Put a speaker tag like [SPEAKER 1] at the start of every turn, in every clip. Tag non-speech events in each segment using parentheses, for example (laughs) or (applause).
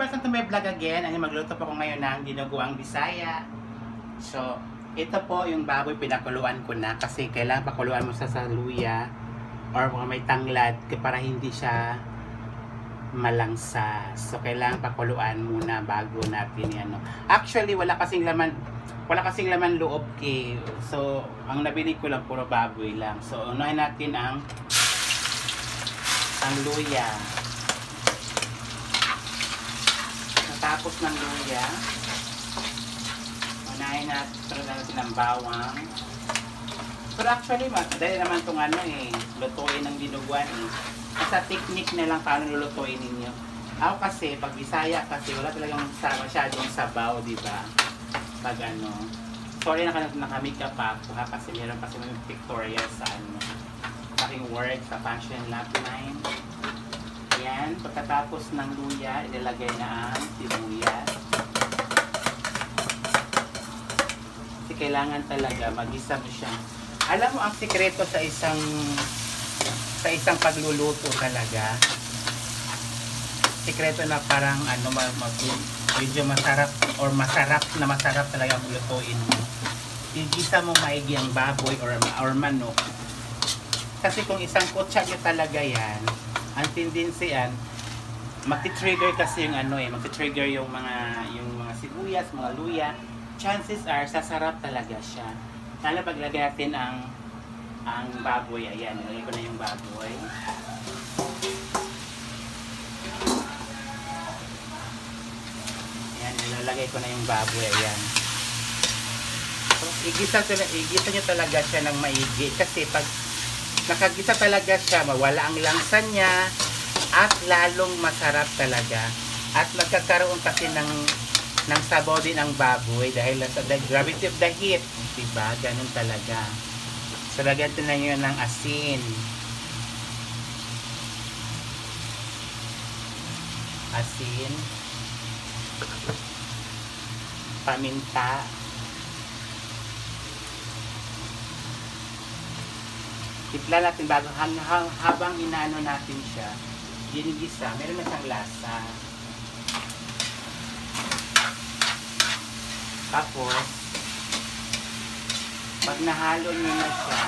[SPEAKER 1] welcome to my vlog again. Ano magluto po ko ngayon ng dinuguang Bisaya. So, ito po yung baboy pinakuluan ko na kasi kailangan pakuluan mo sa saluya or kung may tanglad para hindi siya malangsa. So, kailangan pakuluan muna bago natin yan. Actually, wala kasing laman wala kasing laman loob eh. So, ang nabili ko lang puro baboy lang. So, unahin natin ang ang luya. Tapos ng luya, unahin natin natin ng bawang. Pero actually, madali naman itong ano eh, lutuin ng dinuguan eh. Sa technique na lang paano lulutuin ninyo. Ako kasi, pag Bisaya kasi, wala talagang sa, masyadong sabaw, di ba? Pag ano, sorry na ka naka-makeup ako ha, kasi meron kasi may pictorial sa ano, aking work, sa Passion Lab 9. Ayan, pagkatapos ng luya, ilalagay na ang sibuyas. Kasi kailangan talaga magisa siya. Alam mo ang sikreto sa isang sa isang pagluluto talaga. Sikreto na parang ano mag, mag medyo masarap or masarap na masarap talaga ang lutuin mo. Igisa mo maigi ang baboy or, or manok. Kasi kung isang kutsa talaga yan, ang tendency yan, magti-trigger kasi yung ano eh, magti-trigger yung mga yung mga sibuyas, mga luya. Chances are sasarap talaga siya. Lalo paglagay natin ang ang baboy, ayan, nilagay ko na yung baboy. Ayan, nilalagay ko na yung baboy, ayan. So, igisa, igisa nyo talaga siya ng maigi kasi pag nakagisa talaga siya, mawala ang langsa niya at lalong masarap talaga. At magkakaroon kasi ng ng sabaw din ang baboy dahil sa the gravity of the heat. Diba? Ganun talaga. So, lagyan na yun ng asin. Asin. Paminta. Tipla natin bago hang, hang, habang inaano natin siya, ginigisa, meron na siyang lasa. Tapos, pag nahalo nyo na siya,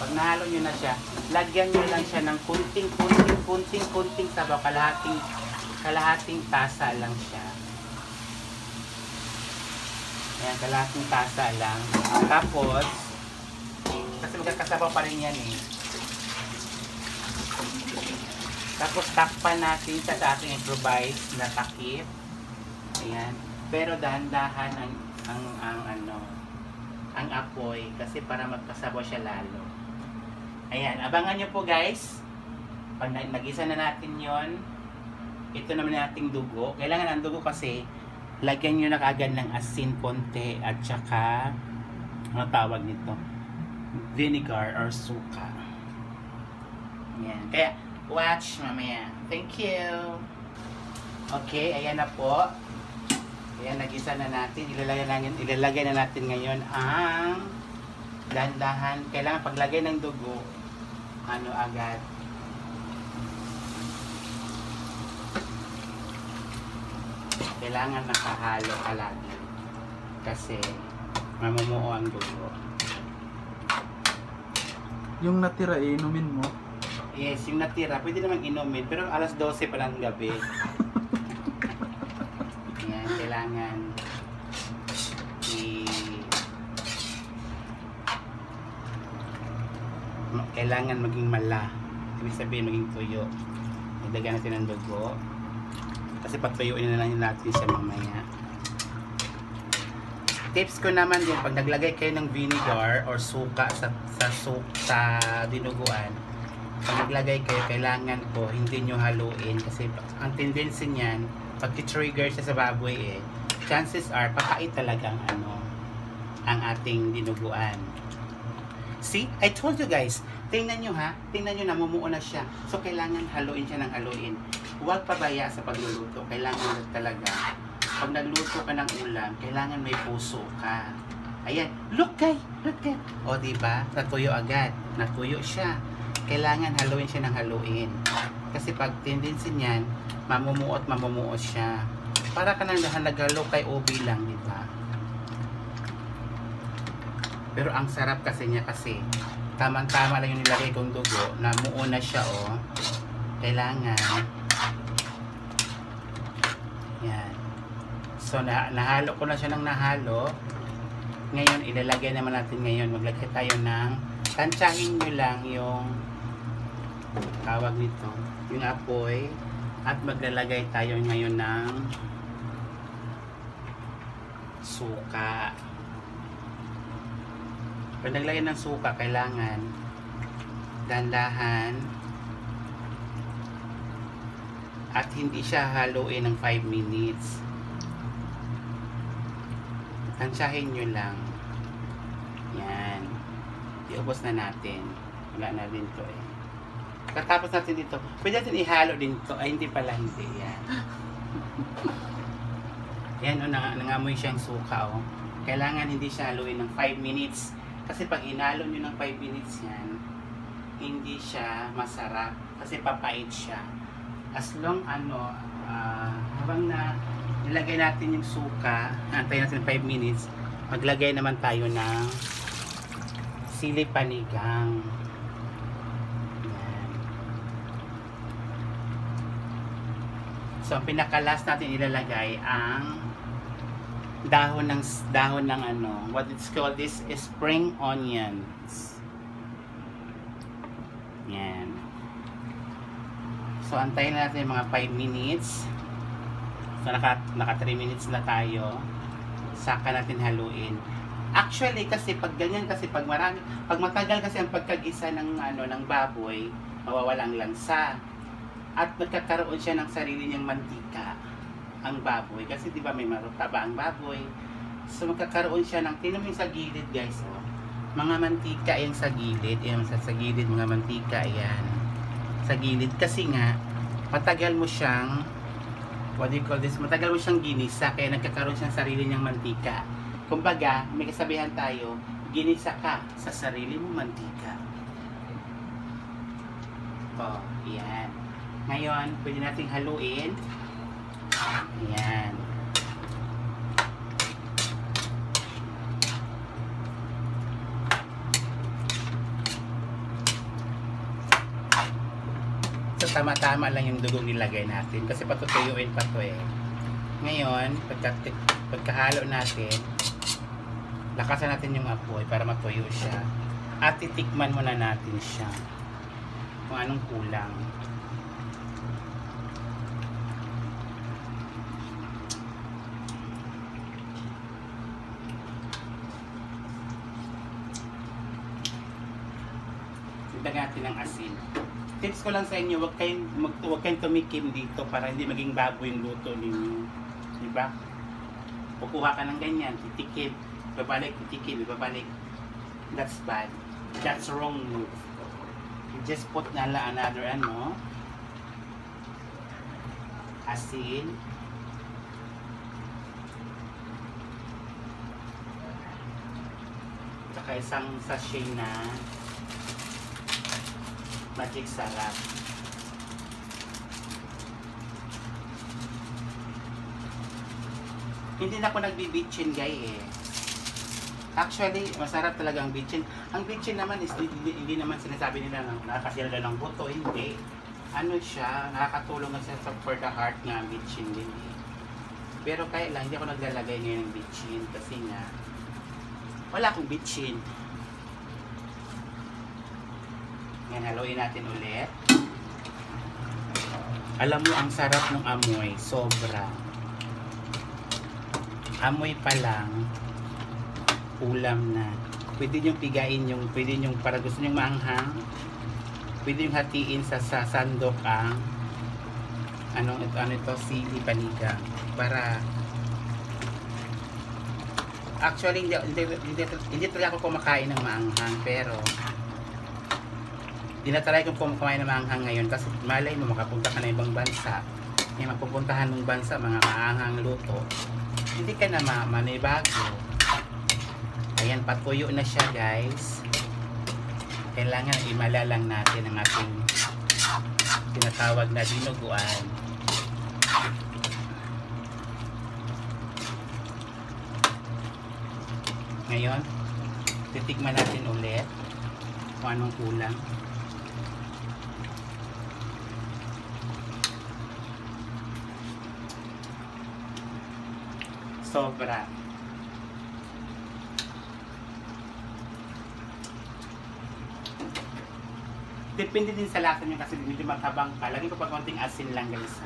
[SPEAKER 1] pag nahalo nyo na siya, lagyan nyo lang siya ng kunting, kunting, kunting, kunting sabaw, kalahating, kalahating tasa lang siya. Ayan, kalahating tasa lang. Tapos, kasi magkakasabaw pa rin yan eh. Tapos, takpan natin sa ating improvise na takip. Ayan. Pero dahan-dahan ang, ang, ang, ano, ang apoy kasi para magkasabaw siya lalo. Ayan, abangan nyo po guys. Pag nagisa na natin yon ito naman nating dugo. Kailangan ang dugo kasi lagyan nyo na kagad ng asin konti at saka tawag nito? Vinegar or suka. Yan kaya watch mamaya. Thank you. Okay ayan na po. Ayan nagisa na natin. Ilalagay na, ilalagay na natin ngayon ang dandahan kailangan paglagay ng dugo ano agad kailangan nakahalo ka lagi. Kasi mamumuo ang dugo.
[SPEAKER 2] Yung natira inumin mo?
[SPEAKER 1] Yes yung natira pwede namang inumin pero alas 12 pa lang gabi. (laughs) Yan kailangan i kailangan maging mala. Ibig sabihin maging tuyo. Idagyan natin ng dugo kasi patuyuin na lang natin siya mamaya. Tips ko naman din, pag naglagay kayo ng vinegar or suka sa, sa, su, sa dinuguan, pag naglagay kayo, kailangan po hindi nyo haluin kasi ang tendency niyan, pag trigger siya sa baboy eh, chances are, pakait talagang ano, ang ating dinuguan. See? I told you guys, tingnan nyo ha, tingnan nyo namumuo na siya. So, kailangan haluin siya ng haluin huwag pabaya sa pagluluto. Kailangan talaga, pag nagluto ka ng ulam, kailangan may puso ka. Ayan, look kay, look kay. O, diba? Natuyo agad. Natuyo siya. kailangan haluin siya ng haluin. Kasi pag tendency niyan, mamumuot, mamumuot siya. Para ka nang naghalo kay ubi lang, di ba? Pero ang sarap kasi niya kasi tamang-tama lang yung nilagay kong dugo na muuna siya oh. Kailangan yan. So na nahalo ko na siya ng nahalo. Ngayon ilalagay naman natin ngayon maglagay tayo ng tansyahin nyo lang yung tawag nito, yung apoy at maglalagay tayo ngayon ng suka. Pag naglagay ng suka, kailangan dandahan at hindi siya haluin ng 5 minutes. Tansyahin nyo lang. Yan. Iubos na natin. Wala na din to eh. Katapos natin dito, pwede natin ihalo din to. Ay, hindi pala, hindi. Yan. (laughs) Yan, o, nang, nangamoy siyang suka, o. Kailangan hindi siya haluin ng 5 minutes. Kasi pag inalo nyo ng 5 minutes yan, hindi siya masarap. Kasi papait siya. As long, ano, ah, habang na nilagay natin yung suka, antayin natin 5 minutes, maglagay naman tayo ng sili panigang. Yan. So, ang pinaka-last natin ilalagay ang dahon ng dahon ng ano, what it's called this is spring onions. Yan. So, antayin na natin mga 5 minutes. So, naka, naka 3 minutes na tayo. Saka natin haluin. Actually, kasi pag ganyan, kasi pag marami, pag matagal kasi ang pagkagisa ng, ano, ng baboy, mawawala ang lansa. At nagkakaroon siya ng sarili niyang mantika ang baboy. Kasi di ba may marutaba ang baboy. So magkakaroon siya ng, tinan mo sa gilid guys. Oh. Mga mantika yan sa gilid. Yan sa, sa gilid, mga mantika yan. Sa gilid. Kasi nga, matagal mo siyang, what do you call this? Matagal mo siyang ginisa. Kaya nagkakaroon siyang sarili niyang mantika. Kumbaga, may kasabihan tayo, ginisa ka sa sarili mo mantika. Oh, yan. Ngayon, pwede nating haluin. Ayan. So, tama-tama lang yung dugong nilagay natin. Kasi patutuyuin pa to eh. Ngayon, pagka, pagkahalo natin, lakasan natin yung apoy para matuyo siya. At titikman muna natin siya. Kung anong kulang. Dagdagan natin ng asin. Tips ko lang sa inyo, wag kayong, mag, wag kayong tumikim dito para hindi maging bago yung luto ninyo. Diba? Kukuha ka ng ganyan, titikim, babalik, titikim, babalik. That's bad. That's wrong move. You just put na lang another ano, asin, tsaka isang sachet na magic sarap. Hindi na ako nagbibitchin guy eh. Actually, masarap talaga ang bitchin. Ang bitchin naman is hindi, hindi naman sinasabi nila na nakakasira ng buto, hindi. Ano siya, nakakatulong na siya for the heart nga bitchin din eh. Pero kaya lang, hindi ako naglalagay ngayon ng bitchin kasi nga wala akong bitchin. Yan, haluin natin ulit. Alam mo, ang sarap ng amoy. Sobra. Amoy pa lang, ulam na. Pwede nyo pigain yung, pwede nyo, para gusto nyo maanghang, pwede nyo hatiin sa, sa sandok ang, anong ito, ano ito, sili panigang. Para, actually, hindi, hindi, hindi, hindi talaga ako kumakain ng maanghang, pero, tinatry kong kumakain ng maanghang ngayon kasi malay mo makapunta ka na ibang bansa may mapupuntahan mong bansa mga maanghang luto hindi ka na ma manibago ayan patuyo na siya guys kailangan imala lang natin ang ating tinatawag na dinuguan. Ngayon, titigman natin ulit kung anong kulang. Sobra. Depende din sa lasa niya kasi medyo matabang pa. Lagi ko pa konting asin lang guys.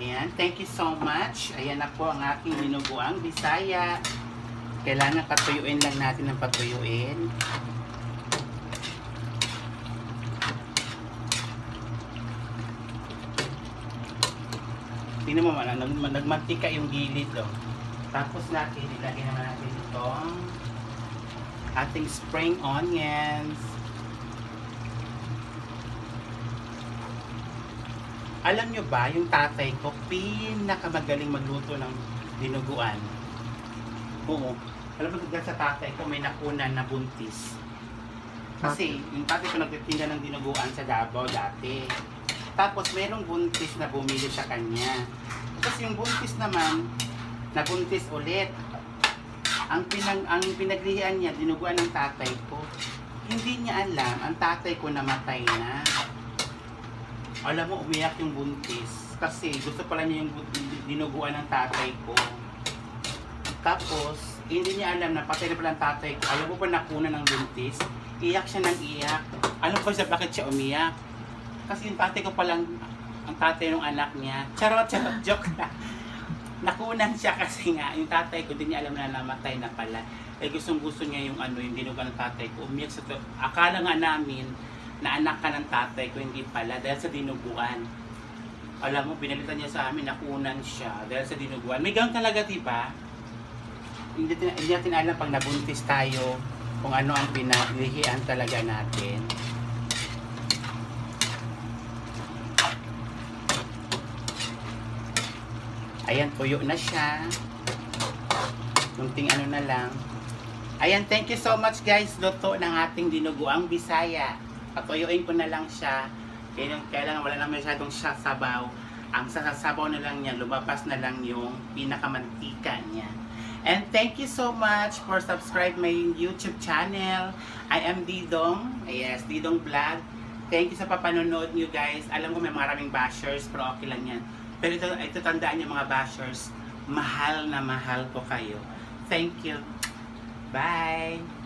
[SPEAKER 1] Ayan, thank you so much. Ayan na po ang aking minuguang bisaya. Kailangan patuyuin lang natin ng patuyuin. Tingnan mo man, nag, nagmantika yung gilid oh. Tapos natin, ilagay naman natin itong ating spring onions. Alam nyo ba, yung tatay ko, pinakamagaling magluto ng dinuguan. Oo. Alam mo, dahil sa tatay ko, may nakunan na buntis. Kasi, yung tatay ko nagtitinda ng dinuguan sa Davao dati. Tapos, merong buntis na bumili sa kanya. Tapos, yung buntis naman, nabuntis ulit. Ang, pinang, ang pinaglihian niya, dinuguan ng tatay ko. Hindi niya alam, ang tatay ko namatay na. Alam mo, umiyak yung buntis. Kasi gusto pala niya yung dinuguan ng tatay ko. Tapos, hindi niya alam na patay na pala ang tatay ko. Alam mo pa nakuna ng buntis? Iyak siya ng iyak. Alam ko siya bakit siya umiyak? Kasi yung tatay ko palang, ang tatay ng anak niya. Charot, charot, (laughs) joke na. Nakunan siya kasi nga, yung tatay ko, hindi niya alam na namatay na pala. Eh gustong gusto niya yung ano, yung dinugan ng tatay ko. Umiyak sa to. Akala nga namin, na anak ka ng tatay ko, hindi pala, dahil sa dinuguan. Alam mo, binalitan niya sa amin, nakunan siya dahil sa dinuguan. May ganun talaga, di ba? Hindi, hindi natin alam pag nabuntis tayo kung ano ang pinalihian talaga natin. Ayan, tuyo na siya. Kunting ano na lang. Ayan, thank you so much guys. Luto ng ating dinuguang bisaya. Patuyuin ko na lang siya. Kaya kailangan wala na masyadong siya sabaw. Ang sasabaw na lang niya, lumabas na lang yung pinakamantika niya. And thank you so much for subscribe my YouTube channel. I am Didong. Yes, Didong Vlog. Thank you sa papanonood nyo guys. Alam ko may maraming bashers, pero okay lang yan. Pero ito, ito tandaan nyo mga bashers, mahal na mahal ko kayo. Thank you. Bye!